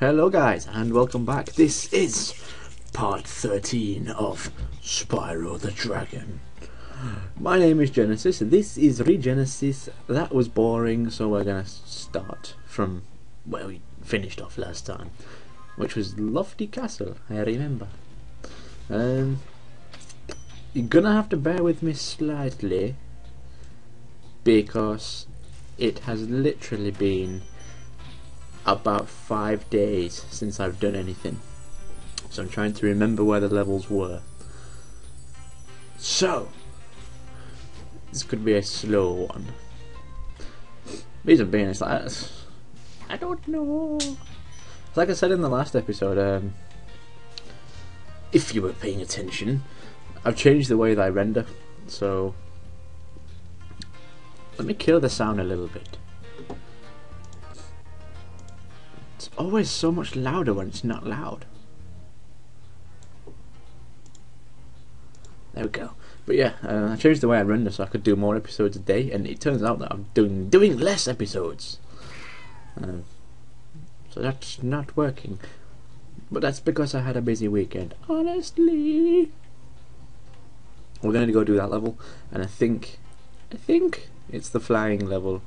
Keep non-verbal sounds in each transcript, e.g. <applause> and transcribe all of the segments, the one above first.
Hello guys and welcome back. This is part 13 of Spyro the Dragon. My name is Genesis. This is Regenesis. That was boring so we're gonna start from where we finished off last time. Which was Lofty Castle, I remember. Um, you're gonna have to bear with me slightly because it has literally been about five days since I've done anything. So I'm trying to remember where the levels were. So, this could be a slow one. Reason being, it's like, I don't know. Like I said in the last episode, um, if you were paying attention, I've changed the way that I render. So, let me kill the sound a little bit. Always so much louder when it's not loud. There we go. But yeah, uh, I changed the way I render so I could do more episodes a day, and it turns out that I'm doing doing less episodes. Uh, so that's not working. But that's because I had a busy weekend. Honestly. We're going to go do that level, and I think, I think it's the flying level.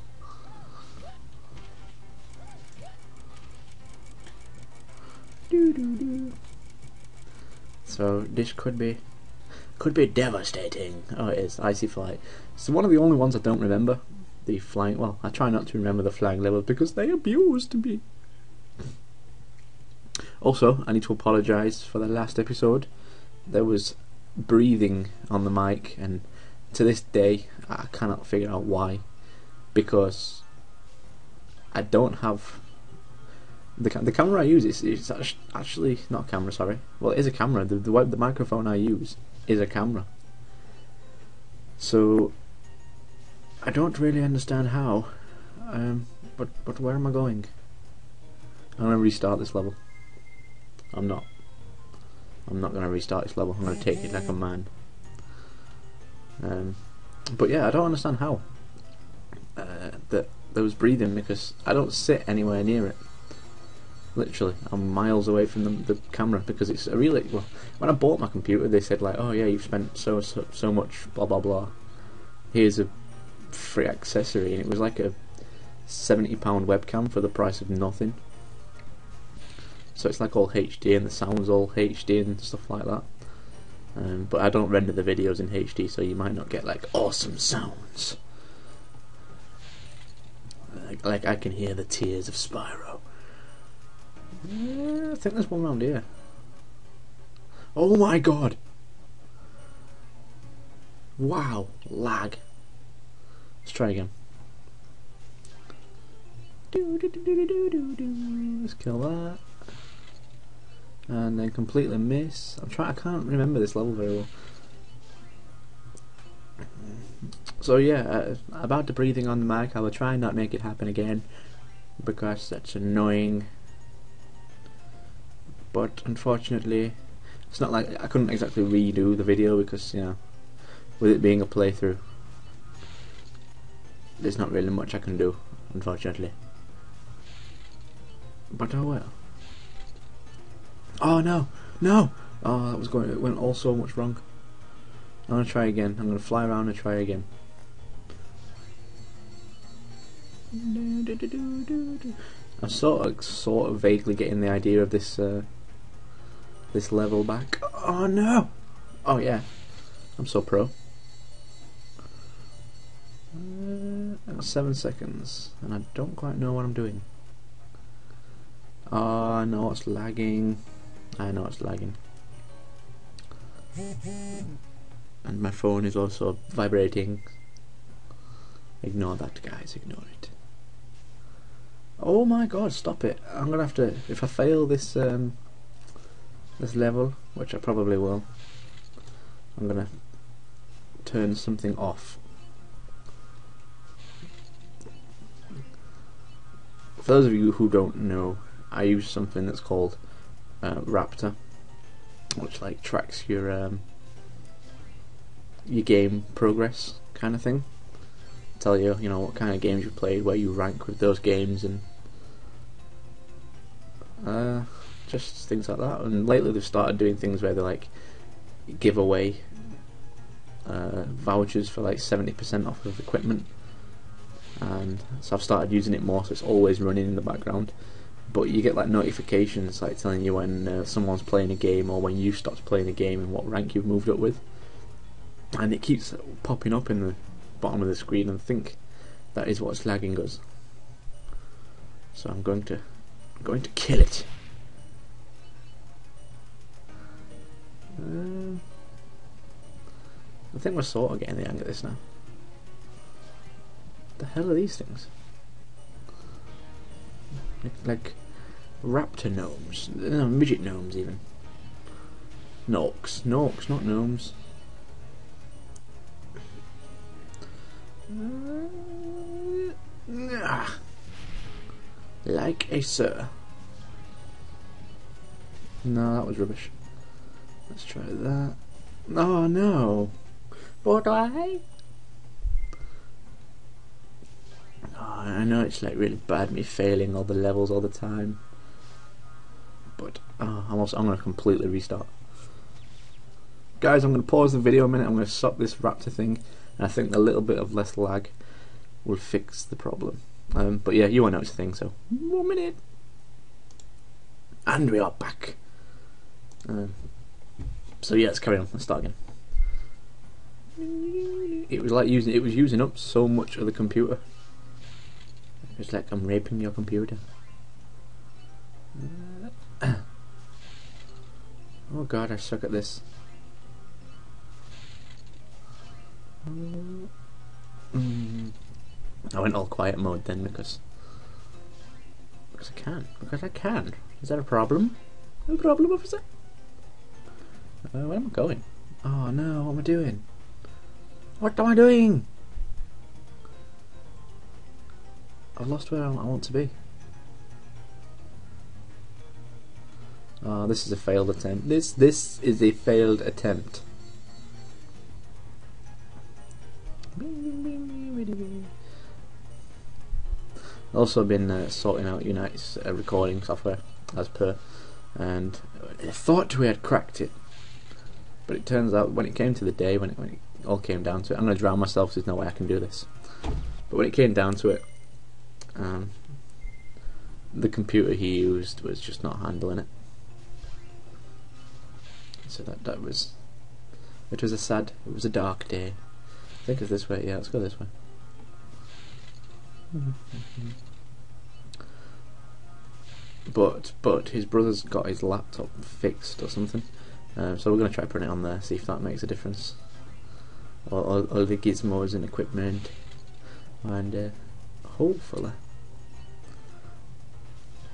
So this could be could be devastating. Oh, it is icy flight. It's one of the only ones I don't remember. The flying. Well, I try not to remember the flying levels because they abused me. Also, I need to apologise for the last episode. There was breathing on the mic, and to this day, I cannot figure out why. Because I don't have the the camera I use is it's actually not a camera. Sorry, well it is a camera. The, the the microphone I use is a camera. So I don't really understand how. Um, but but where am I going? I'm gonna restart this level. I'm not. I'm not gonna restart this level. I'm gonna take it like a man. Um, but yeah, I don't understand how. Uh, that there was breathing because I don't sit anywhere near it. Literally, I'm miles away from the, the camera because it's a really well. When I bought my computer, they said like, "Oh yeah, you've spent so so, so much, blah blah blah. Here's a free accessory," and it was like a seventy pound webcam for the price of nothing. So it's like all HD and the sound's all HD and stuff like that. Um, but I don't render the videos in HD, so you might not get like awesome sounds. Like, like I can hear the tears of Spyro. I think there's one around here. Oh my god! Wow, lag. Let's try again. Let's kill that. And then completely miss. I'm trying. I can't remember this level very well. So yeah, uh, about the breathing on the mic, I will try and not make it happen again because that's annoying but unfortunately it's not like I couldn't exactly redo the video because you know with it being a playthrough there's not really much I can do unfortunately. But oh well. Oh no no! Oh that was going it went all so much wrong. I'm gonna try again. I'm gonna fly around and try again. I'm sort of, sort of vaguely getting the idea of this uh, this level back. Oh no! Oh yeah, I'm so pro. Uh, seven seconds, and I don't quite know what I'm doing. Oh, I know it's lagging. I know it's lagging. And my phone is also vibrating. Ignore that, guys. Ignore it. Oh my god, stop it. I'm gonna have to, if I fail this um, this level, which I probably will, I'm gonna turn something off. For those of you who don't know, I use something that's called uh, Raptr, which like tracks your um, your game progress kind of thing. Tell you, you know, what kind of games you played, where you rank with those games, and Uh, just things like that. And lately they've started doing things where they like give away uh, vouchers for like seventy percent off of equipment, and so I've started using it more. So it's always running in the background. But you get like notifications like telling you when uh, someone's playing a game or when you stopped playing a game and what rank you've moved up with, and it keeps popping up in the bottom of the screen. And I think that is what's lagging us. So I'm going to I'm going to kill it. Think we're sort of getting the hang of this now. The hell are these things? Like, raptor gnomes, no, midget gnomes even. Norks, Norks, not gnomes. Uh, like a sir. No, that was rubbish. Let's try that. Oh no! What I? Oh, I know it's like really bad me failing all the levels all the time. But oh, I'm also I'm gonna completely restart. Guys, I'm gonna pause the video a minute. I'm gonna stop this Raptr thing, and I think a little bit of less lag will fix the problem. Um, but yeah, you won't notice a thing. So one minute, and we are back. Um, so yeah, let's carry on. Let's start again. It was like using it was using up so much of the computer. It's like I'm raping your computer. <coughs> oh god, I suck at this. I went all quiet mode then because because I can. Because I can. Is that a problem? No problem, officer. Uh, where am I going? Oh no, what am I doing? What am I doing? I've lost where I want to be. Oh, this is a failed attempt. This this is a failed attempt. Also been uh, sorting out Unite's uh, recording software as per, and I thought we had cracked it, but it turns out when it came to the day when it, when it all came down to it, I'm going to drown myself. There's no way I can do this. But when it came down to it, um, the computer he used was just not handling it. So that that was it was a sad, it was a dark day. I think it's this way. Yeah, let's go this way. But but his brother's got his laptop fixed or something, um, so we're gonna try putting it on there, see if that makes a difference. Or, or, or the gizmos and equipment, and uh, hopefully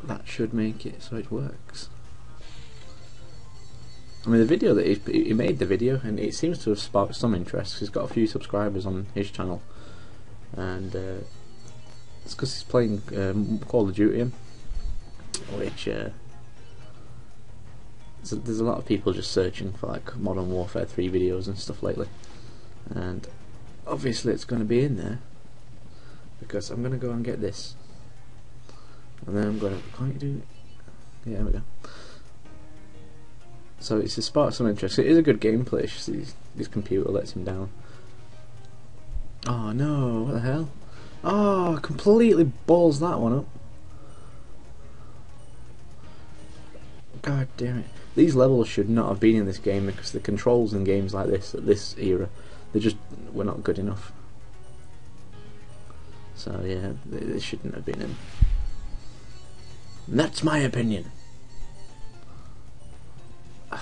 that should make it so it works. I mean, the video that he, he made the video, and it seems to have sparked some interest. He's got a few subscribers on his channel, and uh, it's because he's playing um, Call of Duty, which uh, there's a lot of people just searching for like Modern Warfare 3 videos and stuff lately, and obviously it's going to be in there because I'm going to go and get this, and then I'm going to can't you do? Yeah, there we go. So it's a spark some interest. It is a good gameplay. It's his, his computer lets him down. Oh no! What the hell? Oh, completely balls that one up. God damn it. These levels should not have been in this game because the controls in games like this, at this era, they just were not good enough. So yeah, they, shouldn't have been in. That's my opinion. <sighs>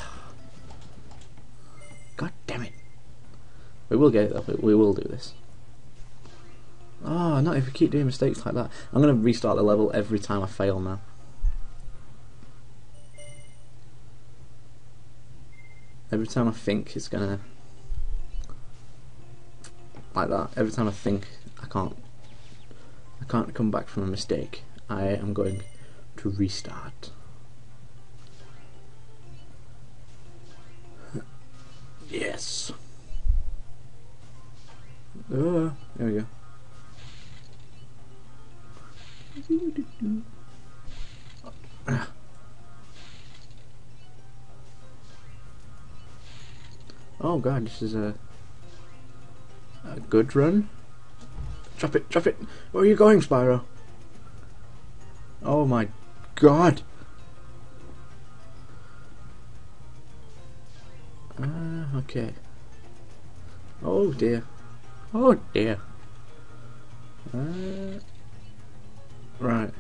God damn it. We will get it though, we will do this. Oh, not if we keep doing mistakes like that. I'm going to restart the level every time I fail now. Every time I think it's going to like that. Every time I think I can't, I can't come back from a mistake. I am going to restart. Yes. Oh, there we go. Ah. Oh god, this is a a good run. Drop it, drop it. Where are you going, Spyro? Oh my god. Ah, uh, okay. Oh dear. Oh dear. Uh, right.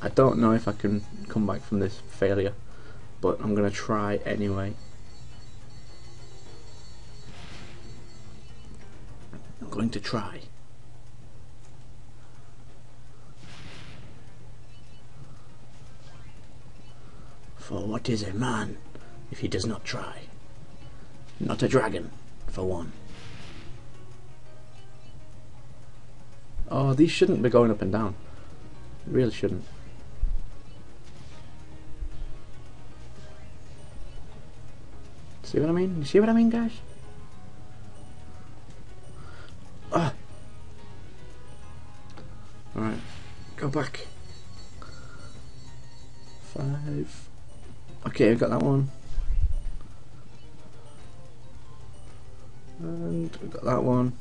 I don't know if I can come back from this failure, but I'm going to try anyway. Going to try. For what is a man if he does not try? Not a dragon, for one. Oh, these shouldn't be going up and down. Really shouldn't. See what I mean? See what I mean, guys? Back. Five. Okay, I've got that one. And we've got that one.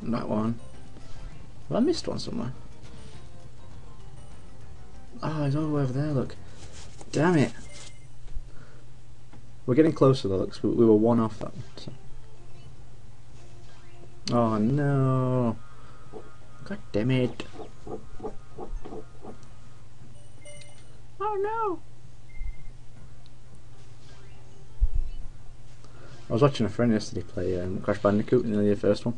And that one. Well, I missed one somewhere. Ah, oh, he's all the way over there, look. Damn it. We're getting closer though, because we were one off that one. So. Oh no. God damn it. Oh no. I was watching a friend yesterday play um, Crash Bandicoot, nearly the first one.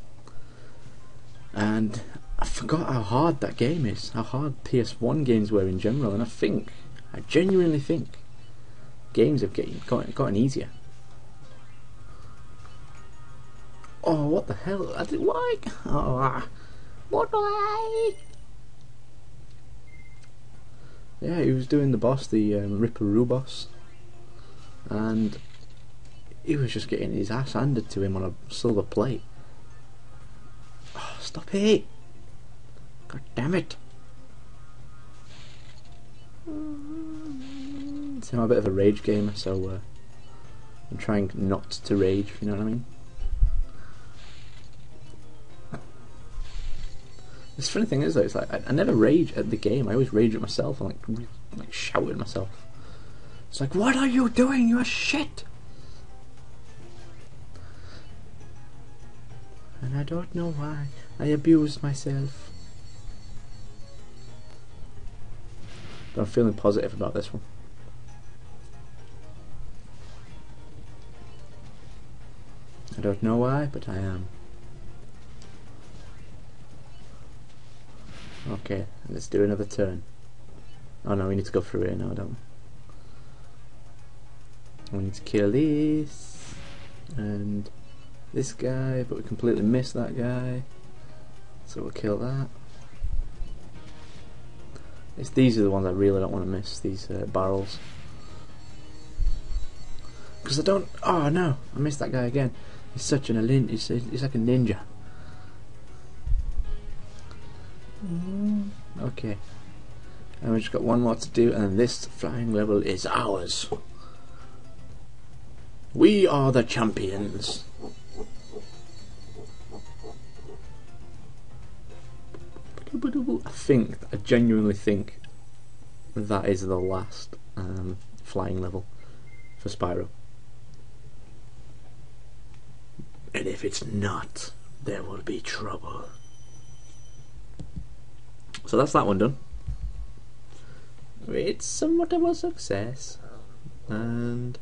And I forgot how hard that game is, how hard PS1 games were in general, and I think, I genuinely think, games have getting, gotten, gotten easier. Oh, what the hell? I did, why? Oh, what why? Yeah, he was doing the boss, the um, Ripper Roo boss, and he was just getting his ass handed to him on a silver plate. Oh, stop it! God damn it! So I'm a bit of a rage gamer, so uh, I'm trying not to rage, if you know what I mean. The funny thing is though, it's like I, I, never rage at the game. I always rage at myself and like like shout at myself. It's like, what are you doing? You're shit. And I don't know why I abuse myself. But I'm feeling positive about this one. I don't know why, but I am. Okay, let's do another turn. Oh no, we need to go through here now, don't we? We need to kill this and this guy, but we completely missed that guy. So we'll kill that. It's, these are the ones I really don't want to miss, these uh, barrels. Because I don't... Oh no, I missed that guy again. He's such an. He's, he's like a ninja. Mm, okay. And we've just got one more to do, and this flying level is ours. We are the champions. I think, I genuinely think that is the last um, flying level for Spyro. And if it's not, there will be trouble. So that's that one done. It's somewhat of a success. And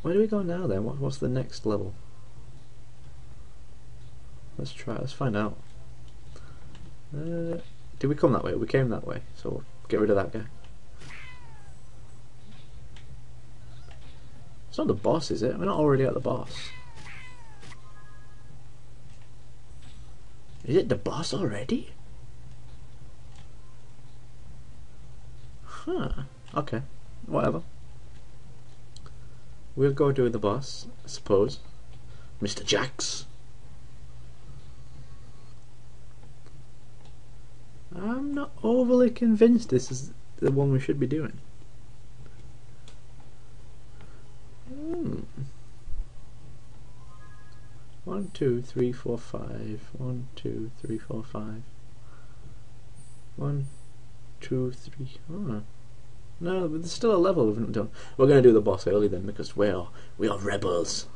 where do we go now then? What, what's the next level? Let's try. Let's find out. Uh, did we come that way? We came that way. So we'll get rid of that guy. It's not the boss, is it? We're not already at the boss. Is it the boss already? Huh. Okay. Whatever. We'll go do the boss, I suppose. Mr. Jacques. I'm not overly convinced this is the one we should be doing. Hmm. One, two, three, four, five. One, two, three, four, five. One, two, three. Oh. No, but there's still a level we haven't done. We're going to do the boss early then because we are we are rebels.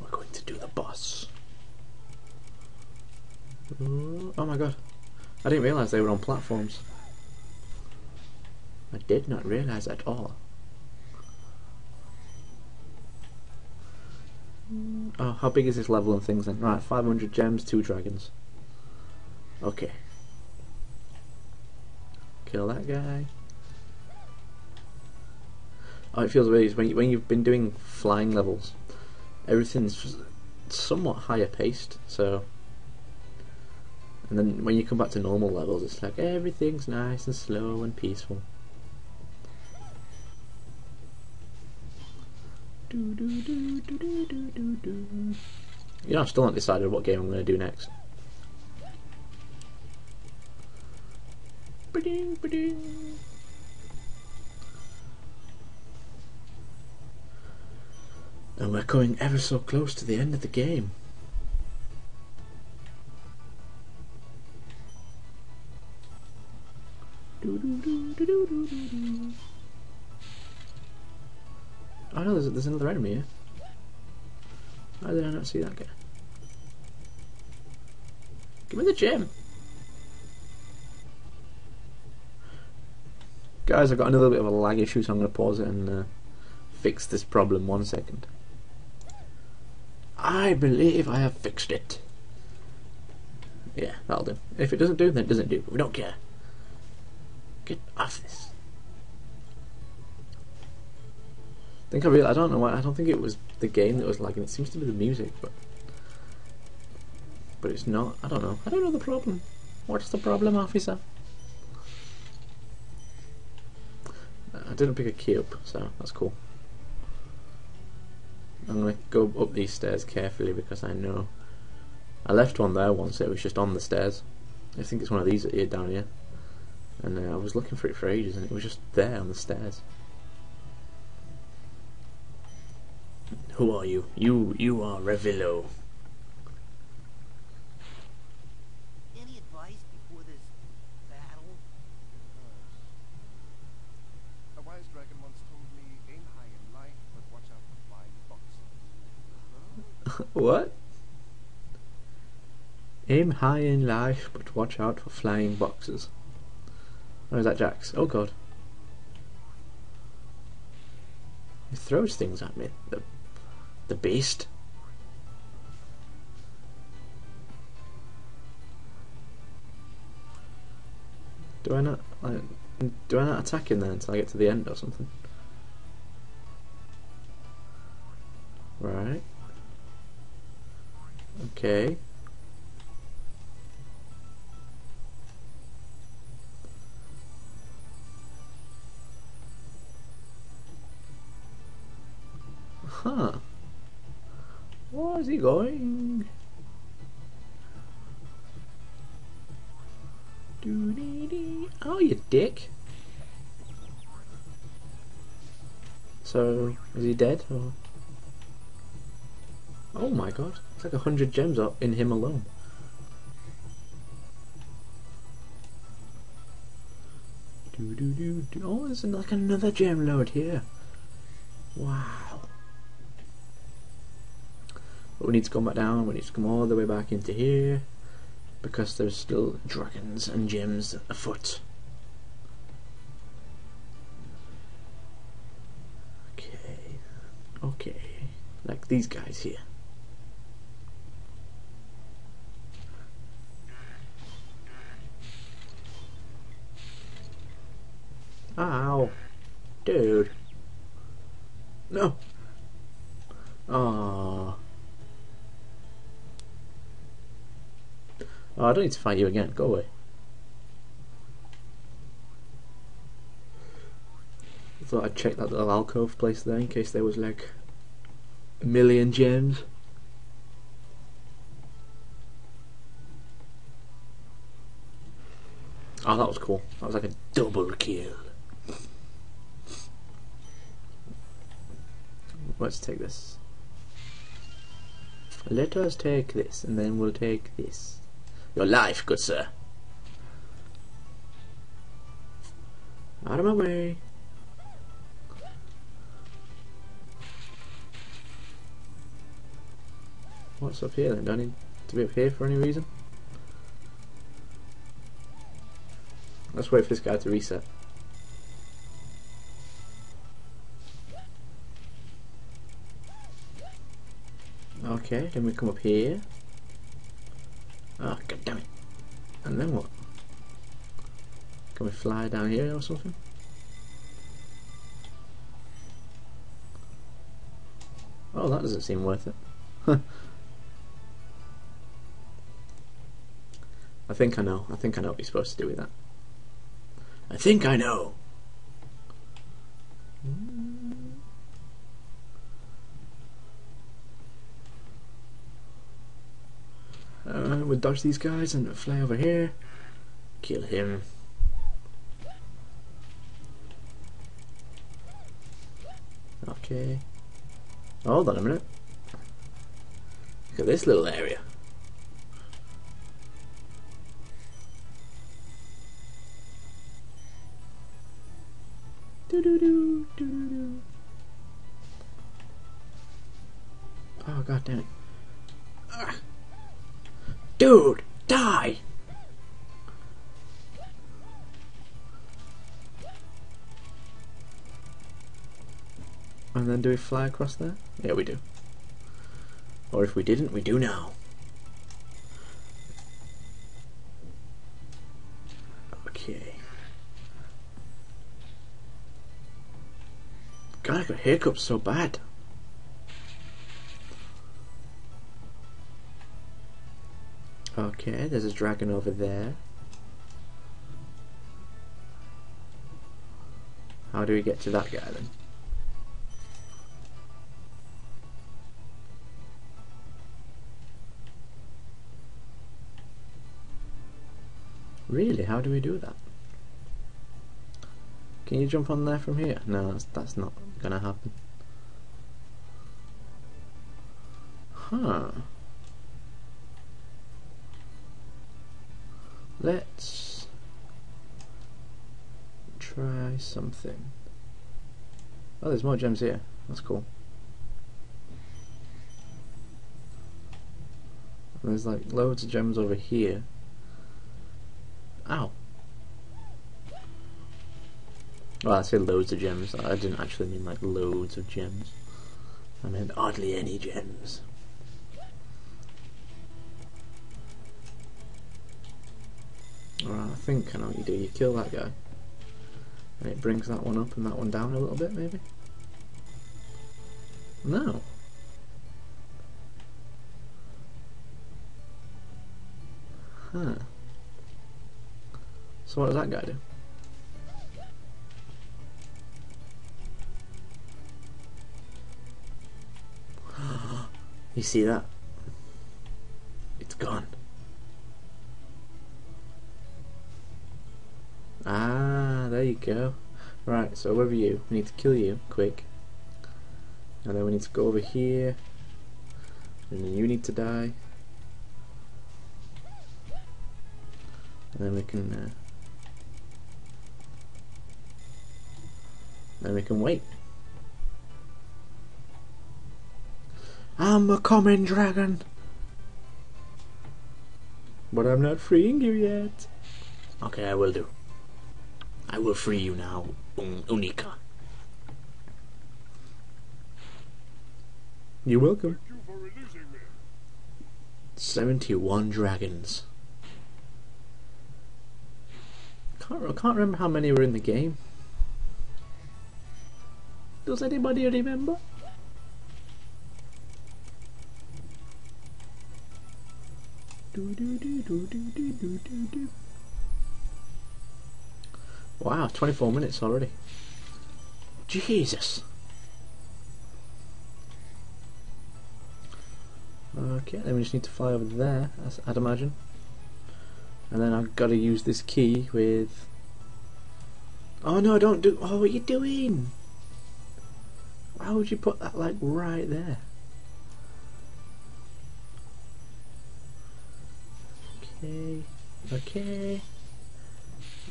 We're going to do the boss. Oh my god. I didn't realise they were on platforms. I did not realise at all. Oh, how big is this level and things then? Right, 500 gems, two dragons. Okay. Kill that guy. Oh, it feels weird when you, when you've been doing flying levels, everything's somewhat higher paced. So, and then when you come back to normal levels, it's like everything's nice and slow and peaceful. You know, I've still not decided what game I'm going to do next. Ba-ding, ba-ding. And we're coming ever so close to the end of the game. Oh no, there's, there's another enemy here. Why did I not see that guy? Give me the gem! Guys, I've got another bit of a lag issue, so I'm going to pause it and uh, fix this problem one second. I believe I have fixed it. Yeah, that'll do. If it doesn't do, then it doesn't do. We don't care. Get off this. I think I really, I don't know why, I don't think it was the game that was lagging, it seems to be the music, but but it's not, I don't know. I don't know the problem. What's the problem, officer? Didn't pick a key up, so that's cool. I'm going to go up these stairs carefully because I know I left one there once, it was just on the stairs. I think it's one of these here down here. And uh, I was looking for it for ages and it was just there on the stairs. Who are you? You you are Revilo. Any advice before this battle? A wise dragon once told me, aim high in life, but watch out for flying foxes. What? Aim high in life, but watch out for flying boxes. Oh, is that Jacques? Oh god. He throws things at me. The, the beast. Do I not like, do I not attack him then until I get to the end or something? Okay. Huh. Where's he going? Doo-dee-dee. Oh, you dick. So, is he dead? Or? Oh my god, it's like a hundred gems up in him alone. Do do do do. Oh, there's like another gem load here. Wow. But we need to come back down. We need to come all the way back into here because there's still dragons and gems afoot. Okay, okay, like these guys here. Ow. Dude. No. Aww. Oh, I don't need to fight you again. Go away. I thought I'd check that little alcove place there in case there was like a million gems. Oh, that was cool. That was like a double kill. let's take this. Let us take this, and then we'll take this. Your life, good sir. Out of my way. What's up here then? Do I need to be up here for any reason? Let's wait for this guy to reset. Okay, then we come up here. Oh, god damn it. And then what? Can we fly down here or something? Oh, that doesn't seem worth it. <laughs> I think I know. I think I know what you're supposed to do with that. I think I know. Uh, we'll dodge these guys and fly over here. Kill him. Okay. Hold on a minute. Look at this little area. Do we fly across there? Yeah, we do. Or if we didn't, we do now. Okay. God, I got hiccups so bad. Okay, there's a dragon over there. How do we get to that guy then? Really? How do we do that? Can you jump on there from here? No, that's, that's not gonna happen. Huh. Let's try something. Oh, there's more gems here. That's cool. And there's like loads of gems over here. Ow. Well, I said loads of gems. I didn't actually mean like loads of gems. I meant hardly any gems. Alright, I think I know what you do. You kill that guy. And it brings that one up and that one down a little bit, maybe? No. Huh. So what does that guy do? <gasps> you see that? It's gone. Ah, there you go. Right, so over you. We need to kill you, quick. And then we need to go over here. And then you need to die. And then we can... Uh, then we can wait. I'm a common dragon. But I'm not freeing you yet. Okay, I will do. I will free you now, Un Unica. You're welcome. Thank you for releasing me. 71 dragons. Can't, I can't remember how many were in the game. Does anybody remember? Wow, 24 minutes already. Jesus. Okay, then we just need to fly over there, as I'd imagine. And then I've got to use this key with... Oh no, don't do... Oh, what are you doing? Why would you put that like right there? Okay. Okay.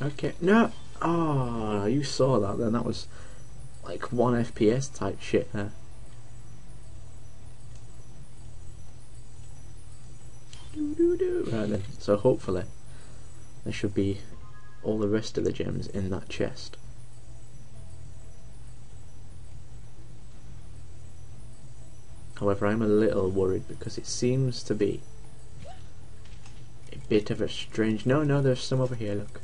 Okay. No. Oh, you saw that then. That was like one FPS type shit there. Right then. So hopefully there should be all the rest of the gems in that chest. However, I'm a little worried because it seems to be a bit of a strange. No, no, there's some over here. Look.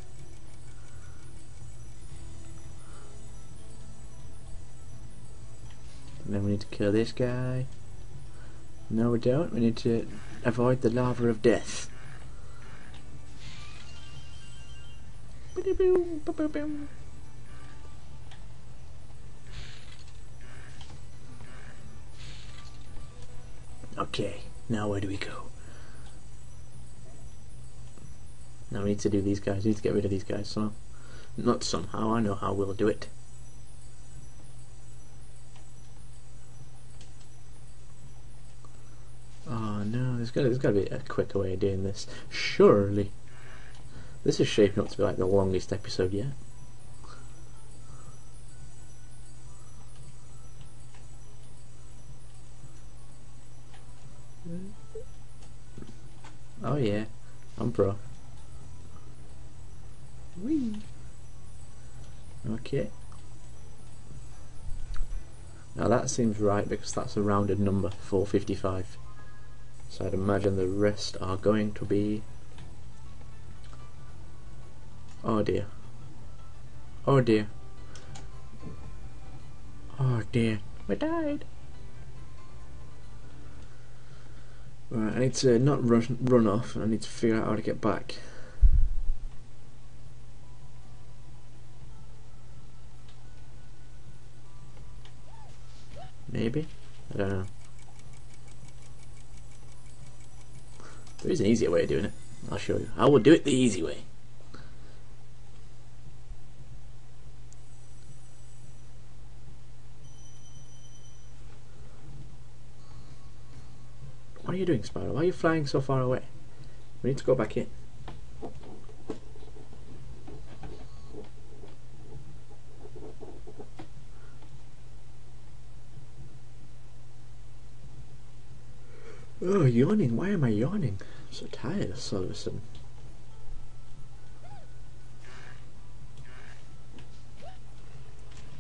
And then we need to kill this guy. No, we don't. We need to avoid the lava of death. Okay, now where do we go? Now we need to do these guys. We need to get rid of these guys somehow. Not somehow, I know how we'll do it. Oh no, there's got there's got to be a quicker way of doing this. Surely. This is shaping up to be like the longest episode yet. Oh yeah, I'm pro. Whee. Okay. Now that seems right because that's a rounded number, 455. So I'd imagine the rest are going to be... Oh dear. Oh dear. Oh dear. We died. Right, I need to not run, run off, I need to figure out how to get back. Maybe? I don't know. There is an easier way of doing it. I'll show you. I will do it the easy way. You doing, Spyro? Why are you flying so far away? We need to go back in. Oh, yawning. Why am I yawning? I'm so tired all of a sudden.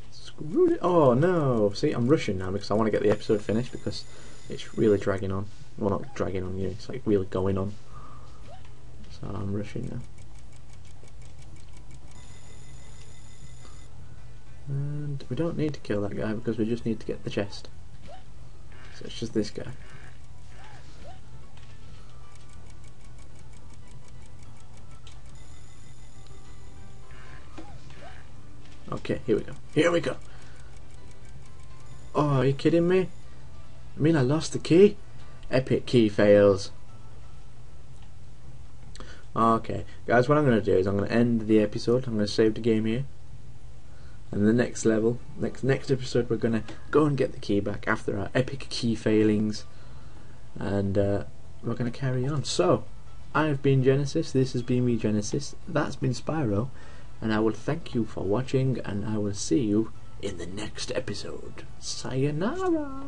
Screwed it. Oh no! See, I'm rushing now because I want to get the episode finished because it's really dragging on. Well, not dragging on, you it's like really going on. So I'm rushing now. And we don't need to kill that guy because we just need to get the chest. So it's just this guy. Okay, here we go. Here we go. Oh, are you kidding me? I mean, I lost the key. Epic key fails. Okay, guys, what I'm going to do is I'm going to end the episode. I'm going to save the game here. And the next level, next next episode, we're going to go and get the key back after our epic key failings. And uh, we're going to carry on. So, I've been Genesis. This has been me, Genesis. That's been Spyro. And I will thank you for watching, and I will see you in the next episode. Sayonara!